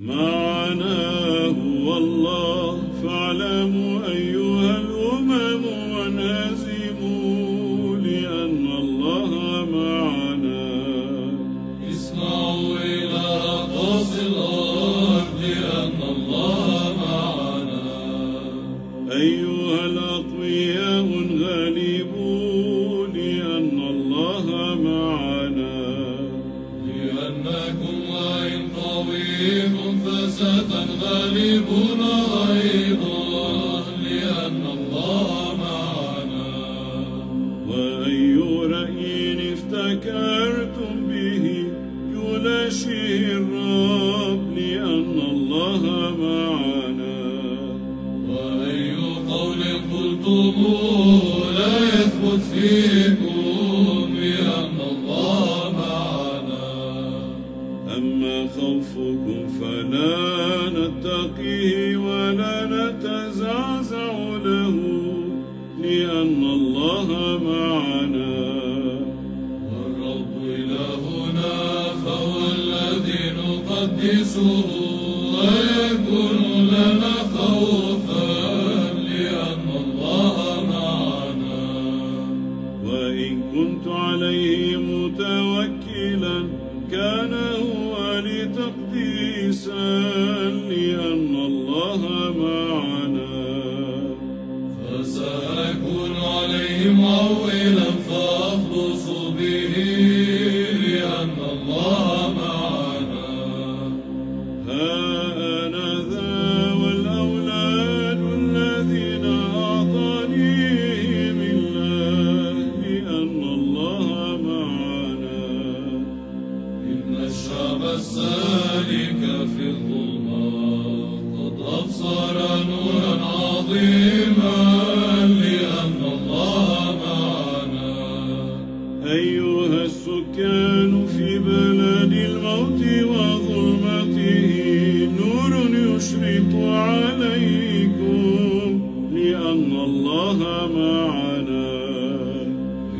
معناه والله فاعلموا أيها الأمم وانهزموا لأن الله معنا. اسمعوا إلى رقص الأرض. فستنغلبون أيضا لأن الله معنا. وأي رأي افتكرتم به يلاشي الرب لأن الله معنا. وأي قول قلتم لا يثبت فيكم بأن الله معنا. أما خوفكم فلا نتقيه ولا نتزعزع له لأن الله معنا. والرب إلهنا فهو الذي نقدسه ويكون لنا خوفا السكان في بلد الموت وظلمته. نور يشرق عليكم. لأن الله معنا.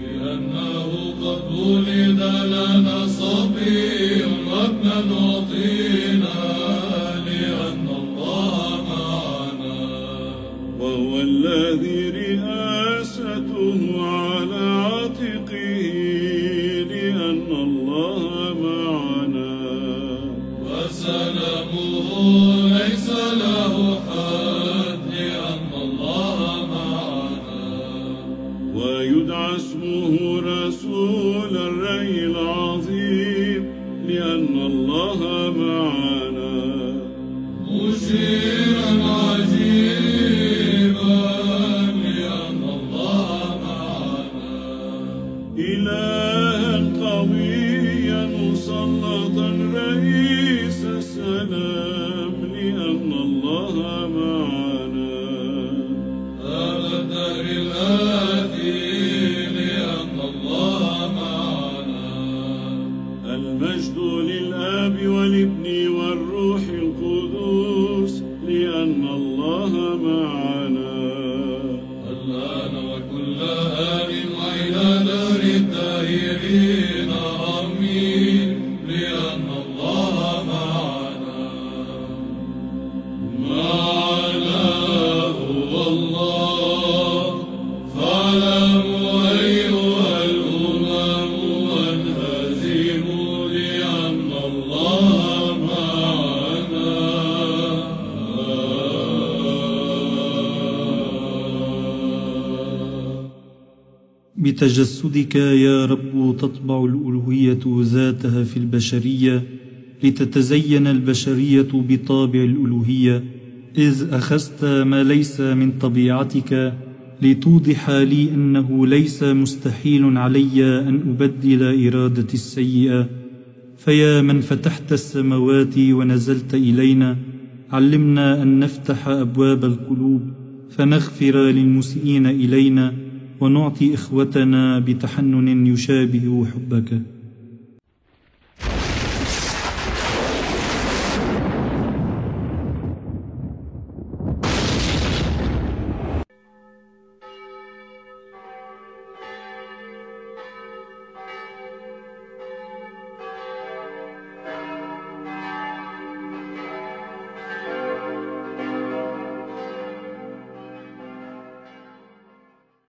لأنه قد ولد لنا صبي وابنا أعطينا ويدعى اسمه رسول الري العظيم لأن الله معنا. مشيرا عجيبا لأن الله معنا. إلها قويا مسلطا رئيس السلام لأن الله معنا. هذا الدهر والابن والروح القدوس لأن الله معنا. الآن وكل آن وإلى دار الداهرين. بتجسدك يا رب تطبع الألوهية ذاتها في البشرية لتتزين البشرية بطابع الألوهية إذ أخذت ما ليس من طبيعتك لتوضح لي أنه ليس مستحيل علي أن أبدل إرادتي السيئة. فيا من فتحت السماوات ونزلت إلينا علمنا أن نفتح أبواب القلوب فنغفر للمسيئين إلينا. ونعطي إخوتنا بتحنن يشابه حبك.